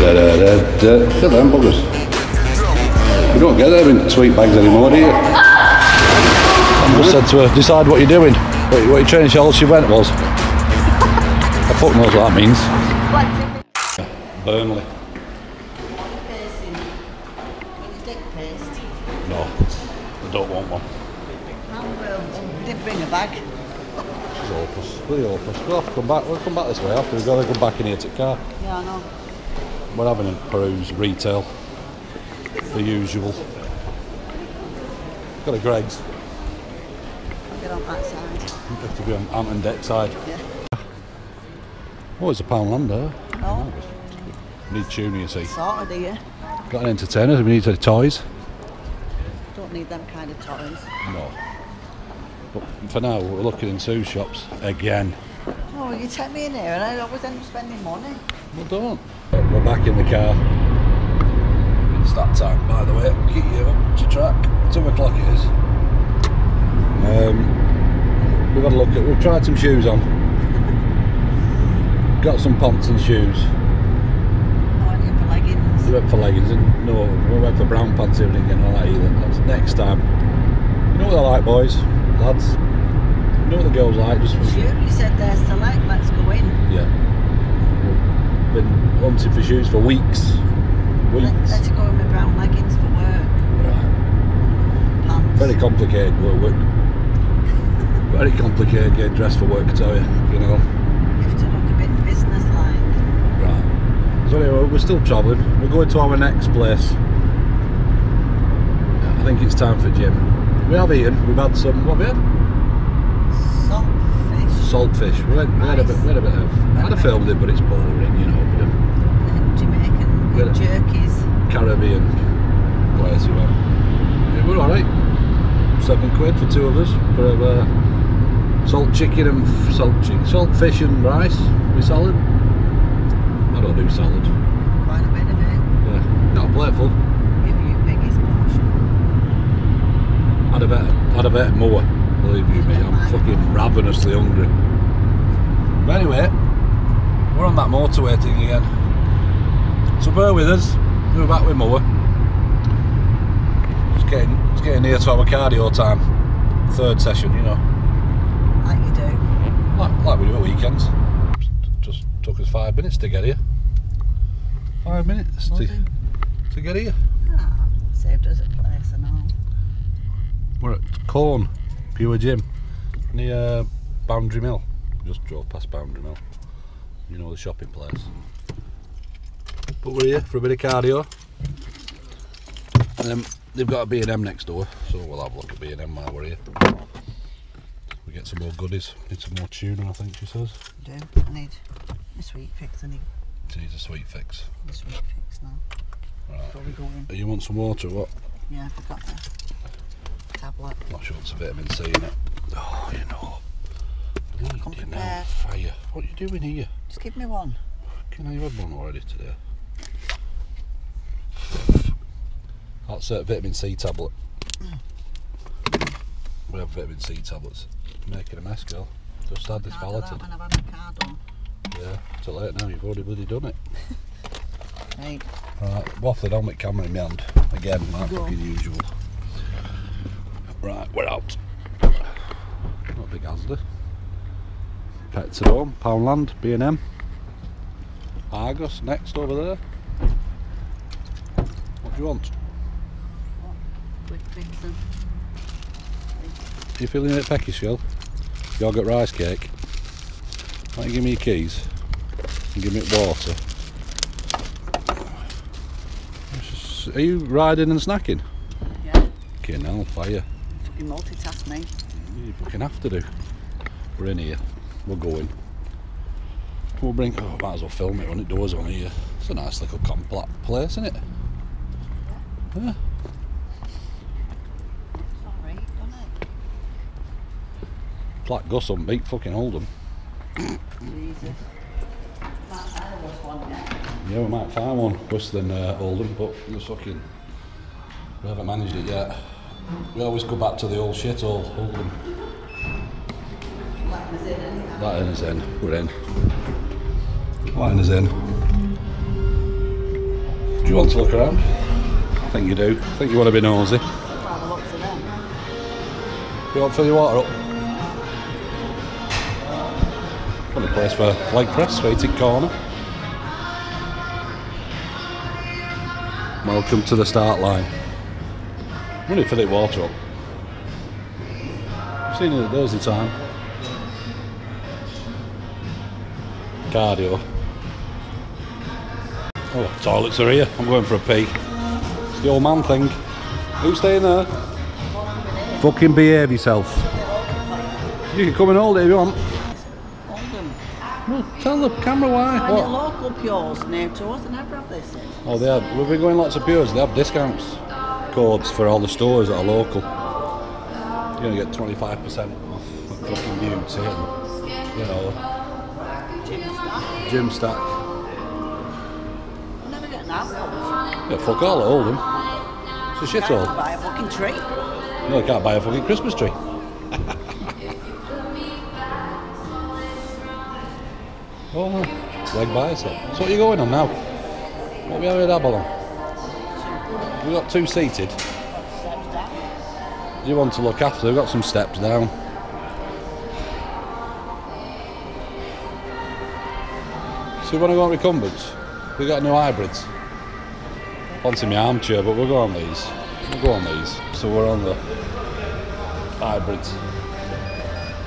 da, da, da, da. Look at them buggers. You don't get them in sweet bags anymore, do you? I just said to her, decide what you're doing. What, what your training shell she went was. I fuck knows what that means. Burnley. Piercing. With your dick pierced. No, I don't want one. How well? We didn't bring a bag. She's hopeless. Really hopeless. We'll have to come back. We'll come back this way after. We've got to come back in here to the car. Yeah, I know. We're having a peruse retail. The usual. Got a Greggs. I'll get on that side. You have to be on Ant and Dec side. Yeah. Oh, it's a pound lander. No, oh. Need tuning, you see. sorted here. Got an entertainer. We need the toys. Don't need them kind of toys. No. But for now, we're looking in Sue's shops again. Oh, you take me in here and I always end up spending money. Well, don't. We're back in the car. It's that time, by the way. Keep you up to track. Two o'clock it is. Um, we've had a look at. We've tried some shoes on. Got some pants and shoes. Oh, I need for leggings. We went for leggings and no, we went for brown pants and everything and all that either. That's next time. You know what they're like, boys, lads. You know what the girls like. Just Shoot, you said they're select, let's go in. yeah. Been hunting for shoes for weeks. Let, Weeks. let's go in with brown leggings for work. Right. Pants. Very complicated work. work. Very complicated getting dressed for work, I tell you. You know. You have to look a bit business-like. Right. So anyway, we're still travelling. We're going to our next place. I think it's time for gym. We have eaten. We've had some. What have we had? Saltfish. Saltfish. We had, we had a bit. We had a bit of. I'd have filmed it, but it's boring. You know, a bit of Jamaican jerkies. Caribbean place. We went. Yeah, we're all right. Seven quid for two of us for uh, salt chicken and f- salt chicken, salt fish and rice with salad. I don't do salad. Quite a bit of it. Yeah, got a plateful. Give you biggest portion. I'd have I'd have better more. Believe you me, I'm fucking ravenously hungry. But anyway, we're on that motorway thing again. So bear with us. We're back with more. It's getting, it's getting near to our cardio time. Third session, you know. Like you do. Like, like we do at weekends. Just took us five minutes to get here. Five minutes to, to get here. Ah, saved us a place and all. We're at Colne, Pure Gym, near uh, Boundary Mill. Just drove past Boundary Mill. You know the shopping place. But we're here for a bit of cardio. And they've got a B&M next door, so we'll have a look at B&M while we're here. We get some more goodies. Need some more tuna, I think she says. Do. I need a sweet fix. I need She needs a sweet fix. a sweet fix now. Right. Before we go in. You want some water or what? Yeah, I forgot the tablet. Not sure it's a vitamin C in it. Oh, you know. Bleeding prepared. hell, fire. What are you doing here? Just give me one. Can I have one already today? That's a vitamin C tablet. Hmm. We have vitamin C tablets. Making a mess, girl. Just had this Can't do that valeted. when I've had my car done. Yeah, too late now. You've already bloody done it. Right. Right, waffling on with camera in my hand. Again, like fucking usual. Right, we're out. Not a big Asda. Pets at home, Poundland, B&M. Argos next over there. What do you want? Quick fixing. you feeling a bit peckish, Phil? Yogurt rice cake. Why don't you give me your keys? And give me water. Just- Are you riding and snacking? Yeah. Fucking hell, fire. Fucking multitask me. You fucking have to do. We're in here. We're going. We'll bring. Oh, might as well film it when it doors on here. It's a nice little compact place, isn't it? Yeah. Sorry, done it. It's like Gus on beat fucking Oldham. Jesus. Can't find us one yet. Yeah, we might find one worse than uh, Oldham, but we're fucking. We haven't managed it yet. We always go back to the old shit hole, Oldham. Letting us in anyhow. That in is in. We're in. Letting is in. Do you want to look around? I think you do. I think you want to be nosy. By the looks of them. You want to fill your water up? Funny place for leg press, waiting corner. Welcome to the start line. I'm going to fill it water up. I've seen it at Thursday time. Cardio. Oh, toilets are here. I'm going for a pee. It's the old man thing. Who's staying there? Fucking behave yourself. You can come and hold it if you want. Oldham. Well, tell the camera why. Find What? local pures near to us and have this in. Oh, they have. We've been going lots of pures. They have discounts codes for all the stores that are local. You're gonna get 25% off the fucking beauty and you know Gym gym stack. Never that. Yeah, fuck all at Oldham. It's a Can't shithole. buy a fucking tree. No, you can't buy a fucking Christmas tree. oh, leg bicep. So what are you going on now? What are we having a dabble on? We've got two seated. You want to look after, we've got some steps down. So want to go on recumbents? We've got new hybrids. Fancy my armchair, but we'll go on these. We'll go on these. So we're on the hybrids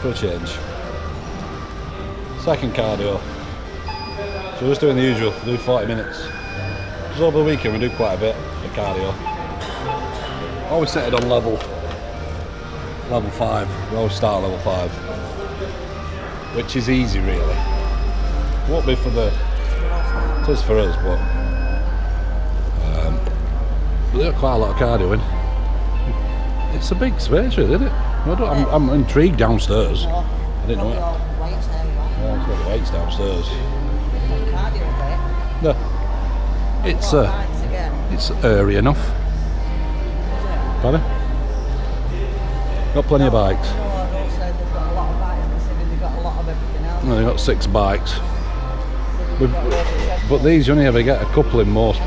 for a change. Second cardio. So we're just doing the usual, do 40 minutes. Because over the weekend we do quite a bit of cardio. Always set it on level level five. We always start level five. Which is easy really. Won't be for the it is for us, but um, they've got quite a lot of cardio in. It's a big space really, isn't it? I don't, I'm, I'm intrigued downstairs. I didn't know it. all weights there, you are. Yeah, it's got the weights downstairs. It's uh, it's airy enough. Pardon? Got plenty of bikes. No, I don't say they've got a lot of bikes, they've got a lot of everything else. They've got six bikes. They've got loads of shed But these you only ever get a couple in most.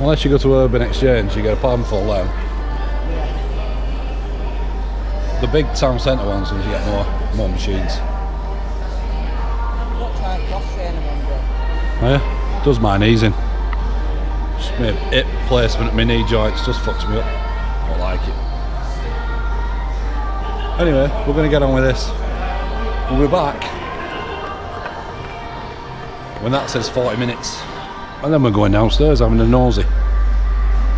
Unless you go to Urban Exchange, you get a palm full then. The big town centre ones, you get more more machines. Yeah, does mine try my hip placement at my knee joints just fucks me up. Don't like it. Anyway, we're going to get on with this. We'll be back when that says 40 minutes. And then we're going downstairs having a nosy.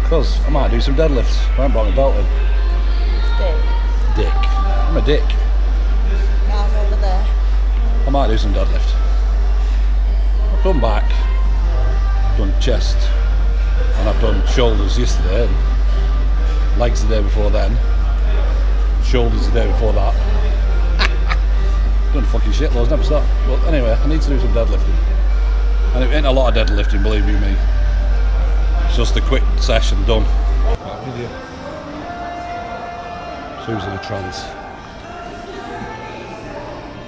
Because I might do some deadlifts. I haven't brought my belt in. Dick, Dick. I'm a dick. cars over there. I might do some deadlift. I've come back, done chest, and I've done shoulders yesterday, and legs the day before then, shoulders the day before that. done fucking shitloads, never stop. But anyway, I need to do some deadlifting. And it ain't a lot of deadlifting, believe you me. It's just a quick session done. Susan a trance.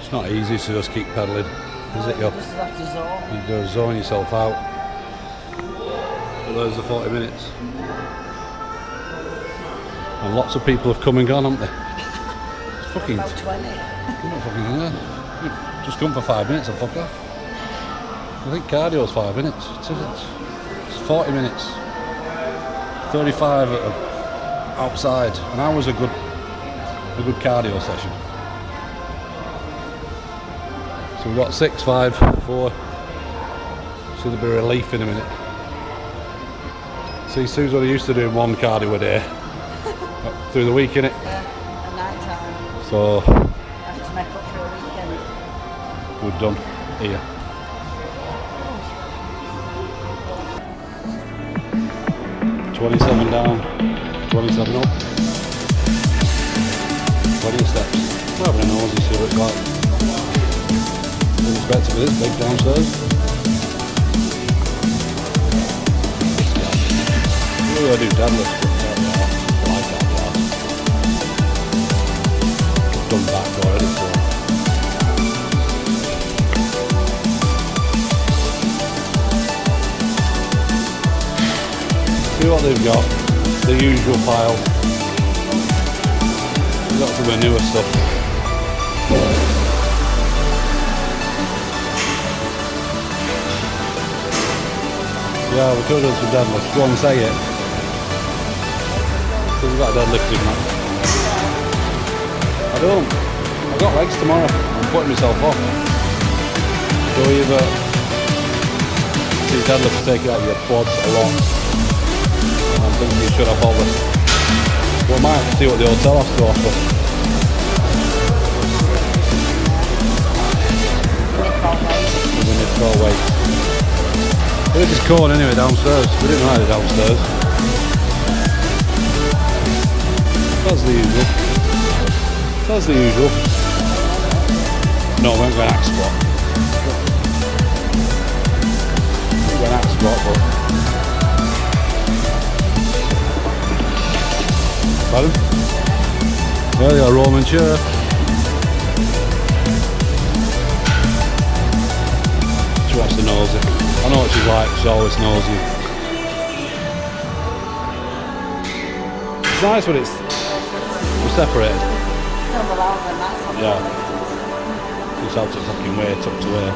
It's not easy to just keep pedalling, is it? You're, you go zone yourself out. But are 40 minutes. And lots of people have come and gone, haven't they? It's fucking. About 20. You're not fucking in there. Just come for five minutes and fuck off. I think cardio's five minutes. It's, it's, it's 40 minutes. 35 at a, outside. An hour's a good, a good cardio session. So we've got six, five, four. So there'll be relief in a minute. See, Sue's only used to doing one cardio a day. Through the week, innit? Yeah, at night time. So I have to make up for a weekend. We're done here. Twenty-seven down, twenty-seven up. Plenty of steps. We're having a nosy, see what it's like. Didn't expect to be this big downstairs. Ooh, I do deadlifts, but uh, I like that. See what they've got. The usual pile. Some of the newer stuff. Yeah, we could have done deadlifts. Go and say it. Because we've got a deadlift in that. I don't. I've got legs tomorrow. I'm putting myself off. So either uh, these deadlifts take it out your quads a lot. I'm thinking you should have bother. Well, I might have to see what the hotel has to offer. We need to go away. We're just calling anyway downstairs. We didn't hide it downstairs. That's the usual. That's the usual. No, I won't go axe squat. We'll go an axe squat, but. Pardon? There you are, Roman chair. She wants to nosy. I know what she's like, she's always nosy. It's nice when it's we're separated. Double over, that's what Yeah. It's out to fucking way to away.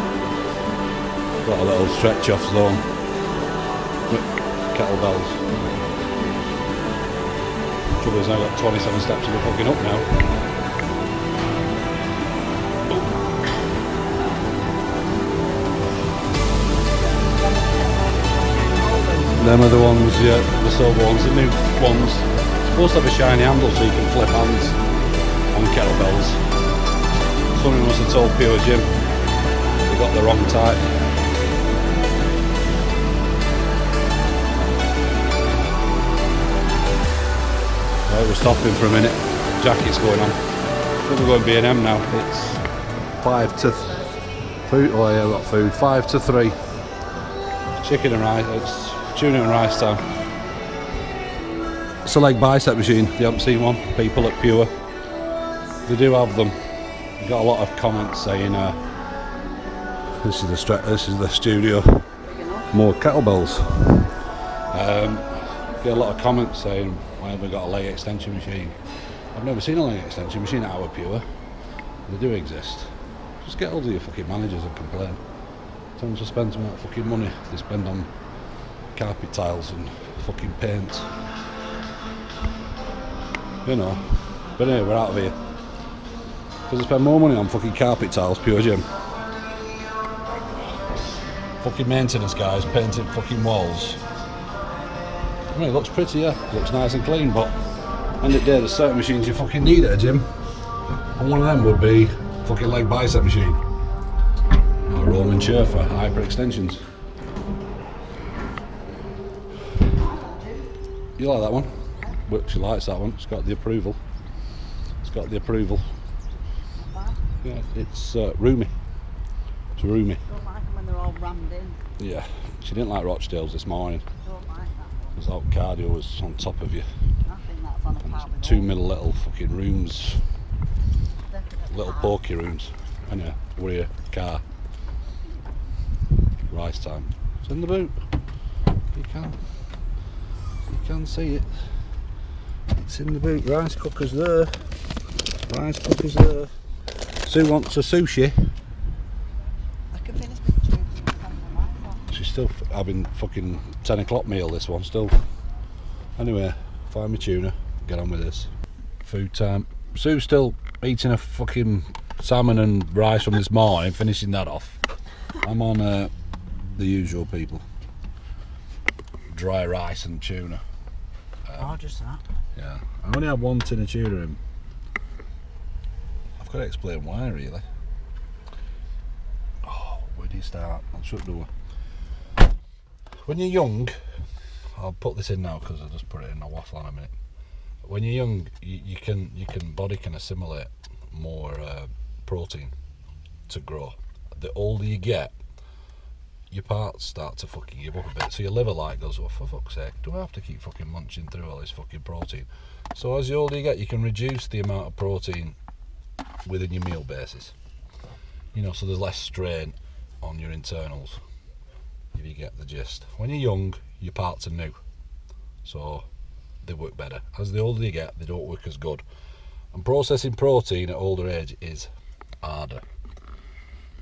Got a little stretch off zone. With kettlebells. Trouble is I've got 27 steps to go fucking up now. Them are the ones, yeah, the silver ones, the new ones. Supposed have a shiny handle so you can flip hands on kettlebells. Someone must have told Pure Gym they got the wrong type. Right, we're stopping for a minute. Jacket's going on. I think we're going B&M now. It's five to food. Oh yeah, we've got food. Five to three. Chicken and rice. It's tuna and rice time. Leg bicep machine. If you haven't seen one, people at Pure, they do have them. Got a lot of comments saying, uh, "This is the stra- this is the studio." More kettlebells. Um, get a lot of comments saying, "Why have we got a leg extension machine?" I've never seen a leg extension machine at our Pure. They do exist. Just get hold of your fucking managers and complain. Tell them to spend some of that fucking money they spend on carpet tiles and fucking paint. You know. But anyway, we're out of here. Because they spend more money on fucking carpet tiles, Pure Gym. Fucking maintenance guys painting fucking walls. I mean, it looks pretty, yeah. It looks nice and clean, but end of the day, there's certain machines you fucking need at a gym. And one of them would be fucking leg bicep machine. Or a Roman chair for hyper extensions. You like that one? She likes that one. It's got the approval. It's got the approval. Yeah, it's uh, roomy. It's roomy. Don't like them when they're all rammed in. Yeah. She didn't like Rochdale's this morning. Don't like that one. Because that cardio was on top of you. I think that's on a par Two middle little fucking rooms, little par. pokey rooms. Anyway, we're here, car. Rice time. It's in the boot. You can, you can see it. It's in the boot. Rice cooker's there. Rice cooker's there. Sue wants a sushi. I can finish my tube and have my lights on. She's still having fucking 10 o'clock meal, this one still. Anyway, find me tuna, get on with this. Food time. Sue's still eating a fucking salmon and rice from this morning, finishing that off. I'm on uh, the usual people. Dry rice and tuna. Oh, just that. Yeah. I only have one tin of tuna in. I've got to explain why, really. Oh, where do you start? I'll shut the door. When you're young, I'll put this in now because I'll just put it in a waffle in a minute. When you're young, you, you can you can body can assimilate more uh, protein to grow. The older you get, your parts start to fucking give up a bit. So your liver like goes, well, for fuck's sake, do I have to keep fucking munching through all this fucking protein? So as the older you get, you can reduce the amount of protein within your meal basis. You know, so there's less strain on your internals. If you get the gist. When you're young, your parts are new. so they work better. As the older you get, they don't work as good. And processing protein at older age is harder.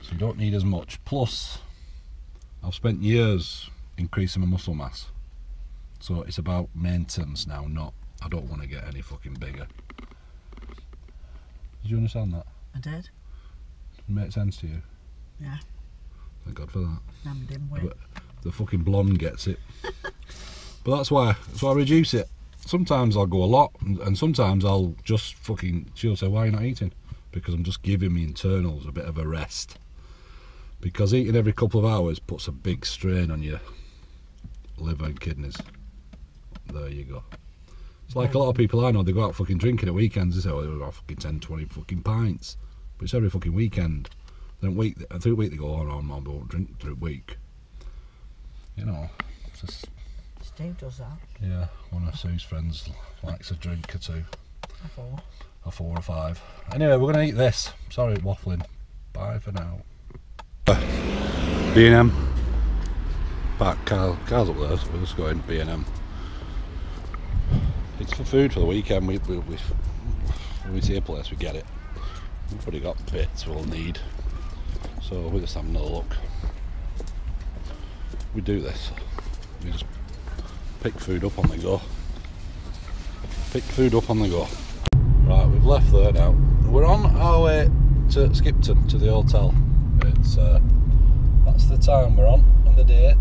So you don't need as much. Plus, I've spent years increasing my muscle mass. So it's about maintenance now, not I don't want to get any fucking bigger. Did you understand that? I did. It make sense to you? Yeah. Thank God for that. But the fucking blonde gets it. but that's why that's why I reduce it. Sometimes I'll go a lot, and, and sometimes I'll just fucking. She'll say, "Why are you not eating?" Because I'm just giving my internals a bit of a rest. Because eating every couple of hours puts a big strain on your liver and kidneys. There you go. It's like a lot of people I know, they go out fucking drinking at weekends, they say, oh, they've got fucking 10, 20 fucking pints. But it's every fucking weekend. Then week, through the week they go, oh no, I won't drink through week. You know, just, Steve does that. yeah, one of Sue's friends likes a drink or two. A thought. or four or five. Anyway, we're going to eat this. Sorry, waffling. Bye for now. B&M. Back, Carl, Carl's up there, so we're just going B&M. It's for food for the weekend. We, we, we, when we see a place, we get it. We've already got bits we'll need. So we're just having a look. We do this. We just pick food up on the go. Pick food up on the go. Right, we've left there now. We're on our way to Skipton to the hotel. It's uh, that's the time we're on and the date.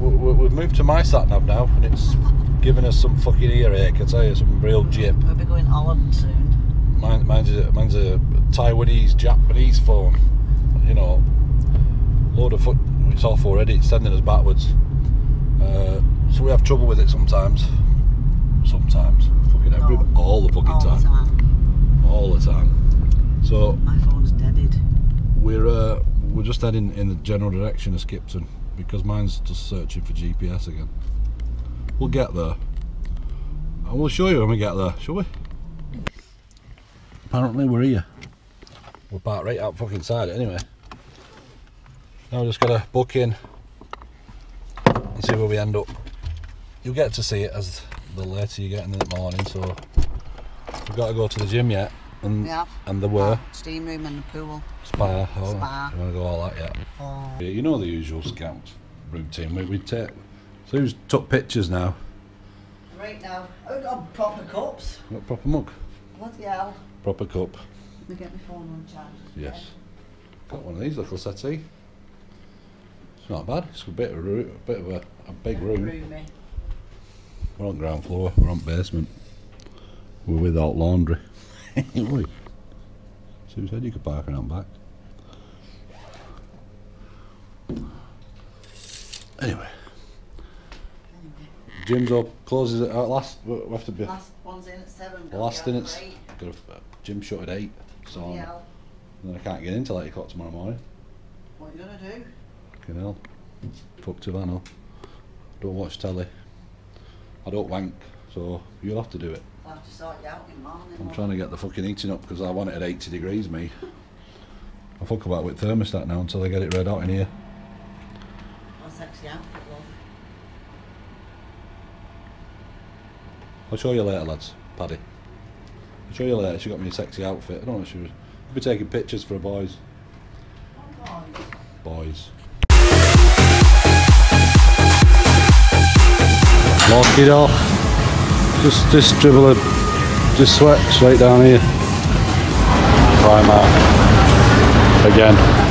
We- We've moved to my sat nav now, and it's giving us some fucking earache. I tell you, some real jip. We'll be going Holland soon. Mine, mine's, a, mine's a Taiwanese, Japanese phone. You know, load of foot. It's off already. It's sending us backwards. Uh, so we have trouble with it sometimes. Sometimes, fucking every, all the fucking All the time. time. all the time. So My phone's deaded. We're uh, we're just heading in the general direction of Skipton because mine's just searching for GPS again. We'll get there, and we'll show you when we get there, shall we? Apparently we're here. We're parked right out fucking side it anyway. Now we're just gonna book in and see where we end up. You'll get to see it as the later you get in the morning. So we've got to go to the gym yet, and Yeah. and there were. Oh, steam room and the pool. Spa. Oh, Spa. You want to go all that yet? Oh. Yeah, you know the usual scout routine. We, we take. So who's took pictures now? Right now, I've got proper cups. Got proper mug. Bloody hell. Proper cup. We get my phone on charge. Yes. Got one of these little settee. It's not bad. It's a bit of a, a bit of a, a big room. Roomy. We're on ground floor. We're on basement. We're without laundry. Oi. Sue said you could park around back. Anyway. Gym's up, closes at last. We have to be Last one's in at seven. last in Eight. got a, gym shut at eight. So and then I can't get in till eight o'clock tomorrow morning. What are you gonna do? Fucking hell. Fuck to I. Don't watch telly. I don't wank, so you'll have to do it. Have to sort you out in the morning. I'm trying to get the fucking heating up because I want it at 80 degrees, me. I fuck about with thermostat now until I get it red out in here. Sexy outfit, love. I'll show you later, lads. Paddy. I'll show you later. She got me a sexy outfit. I don't know if she was. I'll be taking pictures for the boys. Oh, Boys. Lock it off. Just, just dribble it. Just sweat straight down here. Primark. Again.